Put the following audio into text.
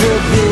to be.